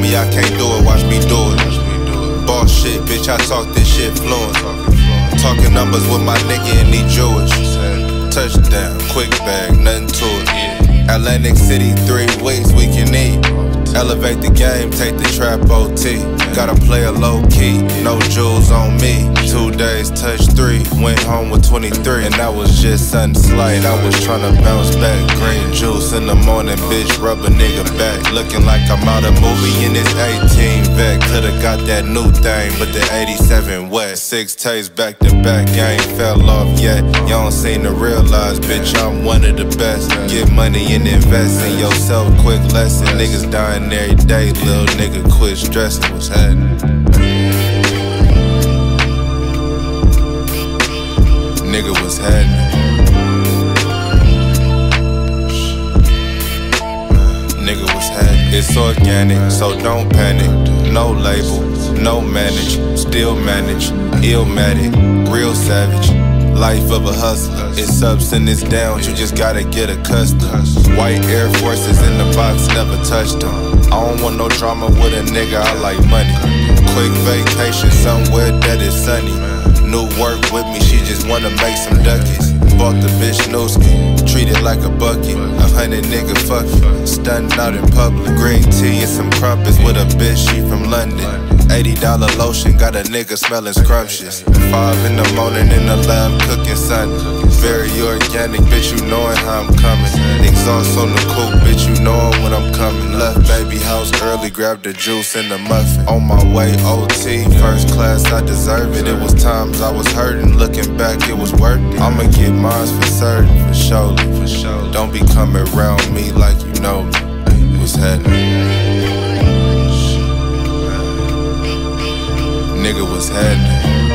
me I can't do it, watch me do it. Boss shit, bitch, I talk this shit fluent. Talking numbers with my nigga and he Jewish. Touchdown, quick bag, nothing to it. Atlantic City, three weeks, we can eat. Elevate the game, take the trap OT. Gotta play a low key, no jewels on me. Two days, touch three, went home with 23, and that was just something slight. I was tryna bounce back, green juice in the morning, bitch, rub a nigga back. Looking like I'm out a movie in this 18 vet. Got that new thing, but the 87 wet. Six takes back to back, I ain't fell off yet. Y'all don't seem to realize, bitch, I'm one of the best. Get money and invest in yourself, quick lesson. Niggas dying every day, little nigga quit stressing. What's happening? Nigga, what's happening? Nigga, what's happening? It's organic, so don't panic. No label, no manage, still manage. Illmatic, real savage. Life of a hustler. It's ups and it's downs, you just gotta get accustomed. White Air Forces in the box, never touched them. I don't want no drama with a nigga, I like money. Quick vacation somewhere that is sunny. New work with me, she just wanna make some duckies. Bought the bitch Nooski, treat it like a bucket. A hundred nigga fuck stunting out in public. Green tea and some crumpets with a bitch, she from London. $80 lotion, got a nigga smelling scrumptious. Five in the morning in the lab, cooking something. Very organic, bitch, you knowin' how I'm coming. Exhaust on the coupe, bitch, you knowin' when I'm coming. Left baby house early, grabbed the juice and the muffin. On my way, OT, first class, I deserve it. It was times I was hurting, looking back, it was worth it. I'ma get mines for certain, for sure, for sure. Don't be coming around me like you know me. What's happening? Nigga, what's happening?